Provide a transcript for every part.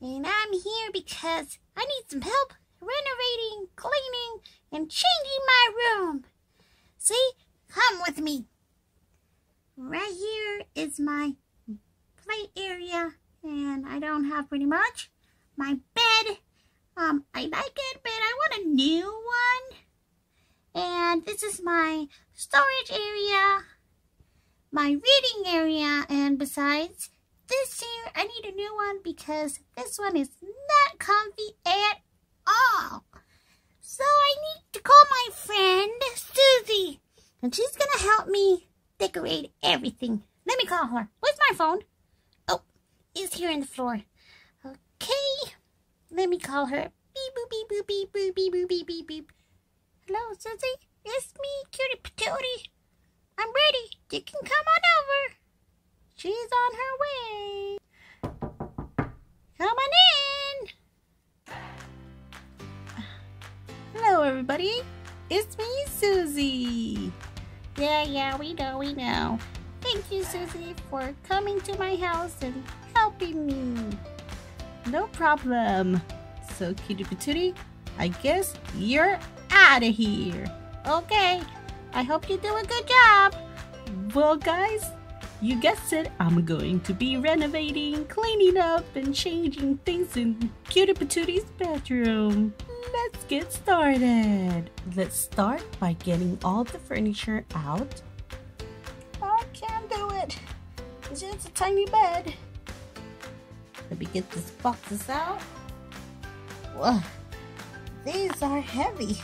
and I'm here because I need some help renovating, cleaning, and changing my room. See? Come with me. Right here is my play area, and I don't have pretty much. My bed, um, I like it, but I want a new one. And this is my storage area, my reading area, and besides, this here, I need a new one because this one is not comfy at all. So I need to call my friend, Suzy, and she's going to help me decorate everything. Let me call her. Where's my phone? Oh, it's here in the floor. Okay, let me call her. Beep, boop, beep, boop, beep, boop, beep, boop, beep, beep, beep. Hello, Suzy? It's me, Cutie Patootie. I'm ready. You can come on over. She's on her way. Everybody. It's me, Suzy. Yeah, yeah, we know, we know. Thank you, Suzy, for coming to my house and helping me. No problem. So, Cutie Patootie, I guess you're out of here. Okay, I hope you do a good job. Well, guys, you guessed it. I'm going to be renovating, cleaning up, and changing things in Cutie Patootie's bedroom. Let's get started. Let's start by getting all the furniture out. I can't do it. It's just a tiny bed. Let me get these boxes out. Whoa, these are heavy.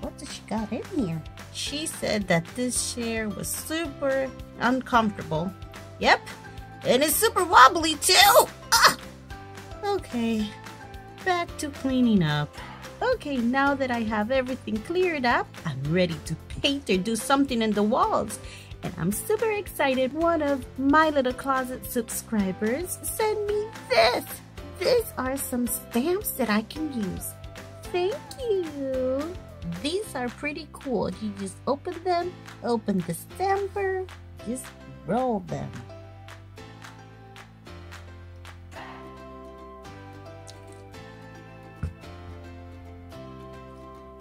What does she got in here? She said that this chair was super uncomfortable. Yep, and it's super wobbly too. Ah! Okay, back to cleaning up. Okay, now that I have everything cleared up, I'm ready to paint or do something in the walls. And I'm super excited. One of my little closet subscribers sent me this. These are some stamps that I can use. Thank you. These are pretty cool. You just open them, open the stamper, just roll them.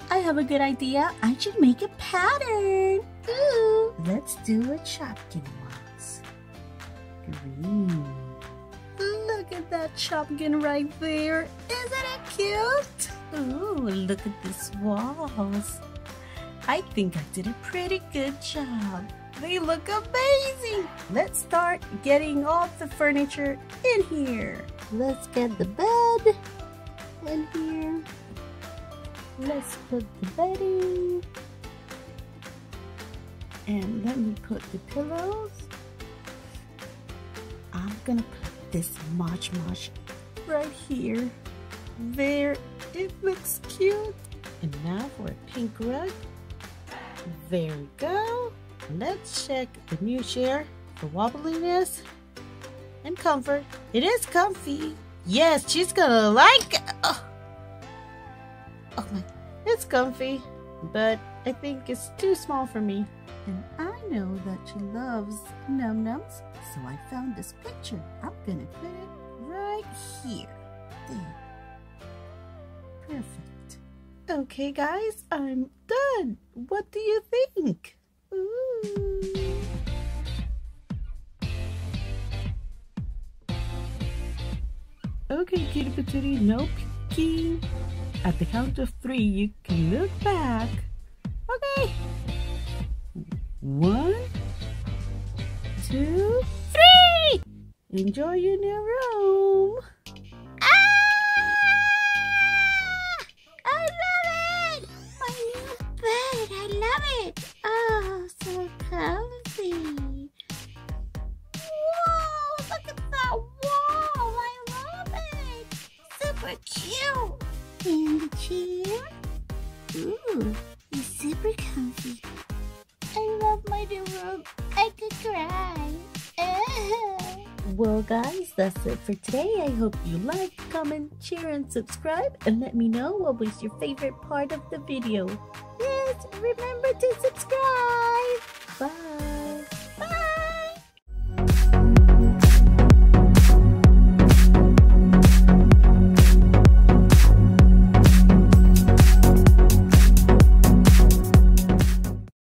I have a good idea. I should make a pattern. Ooh. Let's do a Shopkin ones. Green. Look at that Shopkin right there. Isn't it cute? Ooh, look at these walls. I think I did a pretty good job. They look amazing. Let's start getting all the furniture in here. Let's get the bed in here. Let's put the bedding. And let me put the pillows. I'm gonna put this Moj Moj right here. There, it looks cute. And now for a pink rug. There we go. Let's check the new chair for wobbliness and comfort. It is comfy. Yes, she's gonna like it. Oh. oh my, it's comfy, but I think it's too small for me. And I know that she loves Num Noms, so I found this picture. I'm gonna put it right here. There. Perfect. Okay, guys, I'm done. What do you think? Ooh. Okay, Cutie Patootie, no peeking. At the count of three, you can look back. Okay. One, two, three! Enjoy your new room. Oh, so cozy. Whoa, look at that wall. I love it. Super cute. And the chair. Ooh, it's super comfy. I love my new room. I could cry. Well, guys, that's it for today. I hope you like, comment, share, and subscribe. And let me know what was your favorite part of the video. Remember to subscribe. Bye.